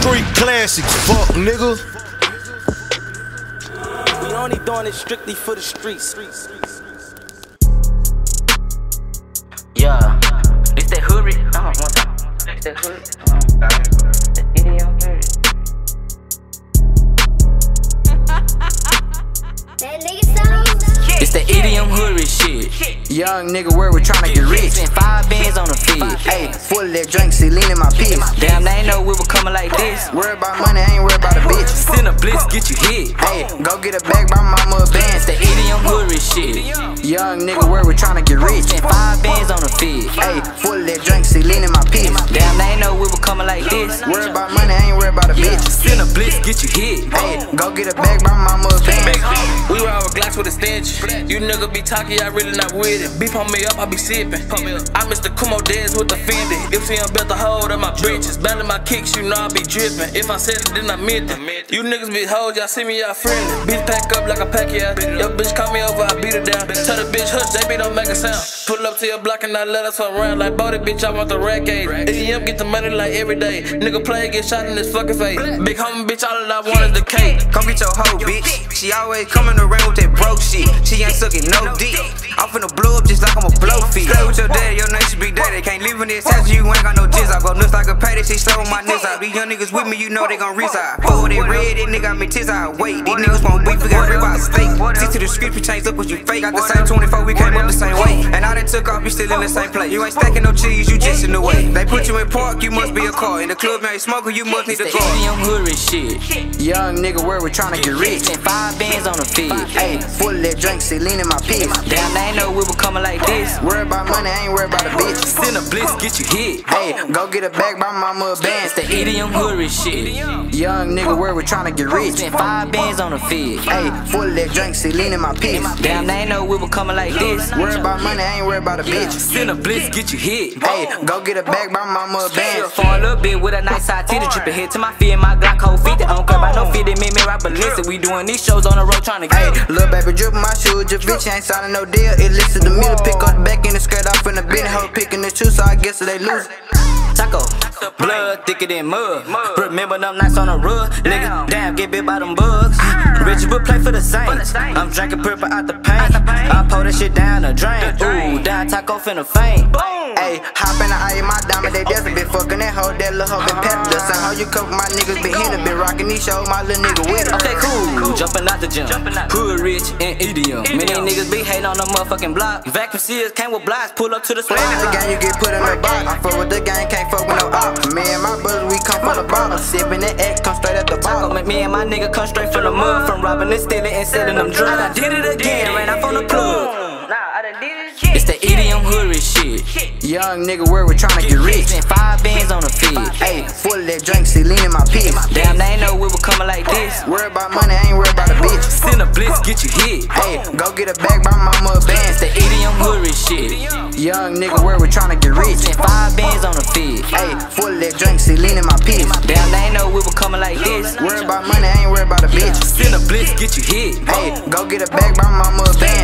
Street classics, fuck nigga. We only doing it strictly for the streets. Yeah, it's that hood. re- Uh, one time. It's that hood. It's the hood shit. Young nigga, where we tryna get rich. Spent five bands on the feed. Hey, full of that drink, see, lean in my piss. Damn, they ain't know we were coming like this. Worry about money, I ain't worried about a bitch. Send a blitz, get you hit. Hey, go get a bag, buy mama a It's band. the EDM hood shit. Young nigga, where we tryna get rich. Spent five bands on the feed. Hey, full of that drink, see, lean in my piss. Damn, they ain't know we were coming like this. Worry about money, I ain't worried about a bitch. Send a blitz, get you hit. Hey, go get a bag, buy mama a ride with a stench. You nigga be talking, I really not with it. Beef on me up, I be sipping. I miss the Kumo days with the Fendi. If he don't bet the hold of my britches, battling my kicks, you know I be dripping. If I said it, then I meant it. You niggas be hoes, y'all see me, y'all friendly. Bitch pack up like a pack, yeah. Your bitch call me over, I beat her down. Tell the bitch hush, JB don't make a sound. Pull up to your block and I let us around. Like, it, bitch, I want the rack age. EDM get the money like every day. Nigga play, get shot in his fucking face. Big homie, bitch, all that I want is the cake. Come get your hoe, bitch. She always coming around with that broke shit. She ain't sucking no dick. I'm finna blow up just like I'm a blow feet. Play with your daddy, your name should be daddy. Can't live in this house, you ain't got no jizz. I go nuts like a patty, she slow my niggas out. These young niggas with me, you know they gon' reside. Pull that red, that nigga got me tits out. Wait, these niggas want beef, we got rib out steak. See to the script, you changed up what you fake. Got the same 24, we came up the same way. And I done took off, you still in the same place. You ain't stacking no cheese, you just in the way. They put you in park, you must be a car. In the club, man, smoking, you must need a the car. EDM hood rich shit. Young nigga, where we tryna get rich. Spent five bands on the feed. Hey, full of that drink, see, lean in my piss. Damn, they ain't know we were coming like this. Worry about money, I ain't worried about a bitch. Send a blitz, get you hit. Hey, go get a bag, buy mama a band. The EDM hood shit. Young nigga, where we tryna get rich. Spent five bands on the feed. Hey, full of that drink, see, lean in my piss. Damn, they ain't know we were coming like this. Worry about money, I ain't worried about a bitch. Send a blitz, get you hit. Hey, go get a bag, buy mama a band. For a little bit with a nice side titty tripping head to my feet and my Glock hold 50. I don't we doing these shows on the road trying to get it. little baby drippin' my shoes, your bitch ain't signing no deal. It listed the middle, pick up the back and the skirt off in the bin. Hoe picking the shoes, so I guess they lose. Taco, blood thicker than mud. Remember them nights on the rug? Nigga, damn, get bit by them bugs. Ah. Rich would play for the Saints. I'm drinking purple out the paint. I pour that shit down the drain. Ooh, down taco finna faint. Hey, hop in the eye of my diamond, they desert been fucking that hoe, that little hoe been pepped. The same how you cover my niggas been hitting, been rocking these shows, my little nigga with it. Okay, cool. Jumping out the gym. Hood rich and EDM. Many niggas be hating on the motherfucking block. Vacuum seals came with blocks. Pull up to the spot. Playing the game, you get put in the box. I fuck with the game, can't fuck with no op. Me and my brothers, we come from the bottom. Sipping that X, come straight at the bottom. me and my nigga come straight from the mud. From robbing and stealing and selling them drugs. I did it again, ran off on the plug. It's the EDM hood rich shit. Young nigga, where we tryna get rich. Spent five bands on the feed. Hey, full of that drink, see, lean in my piss. Damn, they ain't know we were coming like this. Worry about money, I ain't worried about a bitch. Send a blitz, get you hit. Hey, go get a bag, by mama a band. It's the EDM hood rich shit. Young nigga, where we tryna get rich. Spent five bands on the feed. Hey, full of that drink, see, lean in my piss. Damn, they ain't know we were coming like this. Worry about money, I ain't worried about a bitch. Send a blitz, get you hit. Hey, go get a bag, by mama a band.